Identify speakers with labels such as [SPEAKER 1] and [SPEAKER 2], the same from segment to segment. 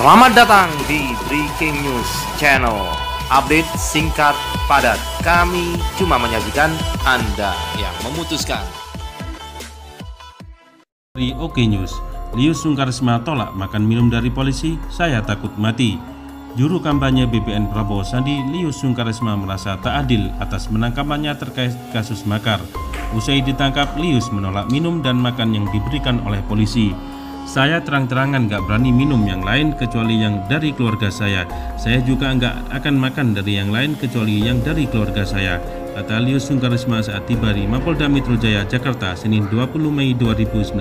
[SPEAKER 1] Selamat datang di Breaking News Channel. Update singkat padat. Kami cuma menyajikan Anda yang memutuskan.
[SPEAKER 2] Dari Oke News, Lius Sungkarisma tolak makan minum dari polisi, saya takut mati. Juru kampanye BPN Prabowo Sandi, Lius Sungkarisma merasa tak adil atas menangkapannya terkait kasus makar. Usai ditangkap, Lius menolak minum dan makan yang diberikan oleh polisi. Saya terang-terangan gak berani minum yang lain kecuali yang dari keluarga saya. Saya juga nggak akan makan dari yang lain kecuali yang dari keluarga saya. Kata Lius Sungkarisma saat tiba di Mapolda Metro Jaya, Jakarta, Senin 20 Mei 2019.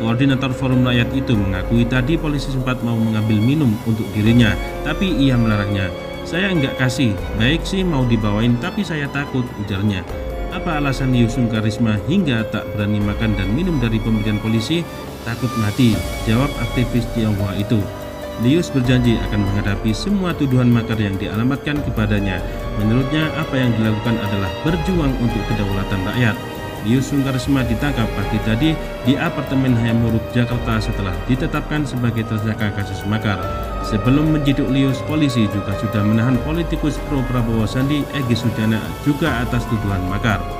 [SPEAKER 2] Koordinator Forum Rakyat itu mengakui tadi polisi sempat mau mengambil minum untuk dirinya, tapi ia melarangnya. Saya nggak kasih, baik sih mau dibawain tapi saya takut, ujarnya. Apa alasan Lius Sungkarisma hingga tak berani makan dan minum dari pemberian polisi? Takut mati, jawab aktivis Tionghoa itu. Lius berjanji akan menghadapi semua tuduhan makar yang dialamatkan kepadanya. Menurutnya, apa yang dilakukan adalah berjuang untuk kedaulatan rakyat. Lius Sungkarisma ditangkap pagi tadi di apartemen Hayam Huruf Jakarta setelah ditetapkan sebagai tersangka kasus makar. Sebelum menciduk Lius, polisi juga sudah menahan politikus pro Prabowo Sandi Egy Sujana juga atas tuduhan makar.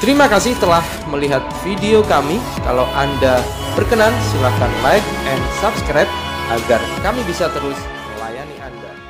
[SPEAKER 3] Terima kasih telah melihat video kami. Kalau Anda berkenan, silahkan like and subscribe agar kami bisa terus melayani Anda.